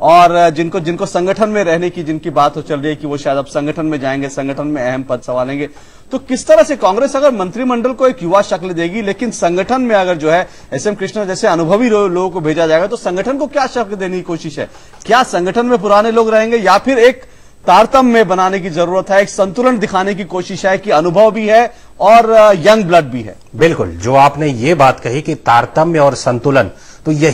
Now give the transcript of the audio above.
और जिनको जिनको संगठन में रहने की, जिनकी बात हो चल रही है कि वो शायद अब संगठन में जाएँगे, संगठन में अहम पद संभालेंगे। तो किस तरह से कांग्रेस अगर मंत्रिमंडल को एक युवा शक्ल देगी, लेकिन संगठन में अगर जो है, एस एम कृष्णा जैसे अनुभवी लोगों को भेजा जाएगा तो संगठन को क्या शक्ल देने की कोशिश है? क्या संगठन में पुराने लोग रहेंगे, या फिर एक तारतम्य में बनाने की ज़रूरत है, एक संतुलन दिखाने की कोशिश है कि अनुभव भी है और यंग ब्लड भी है? बिल्कुल। जो आपने ये बात कही कि तारतम्य और संतुलन तो यही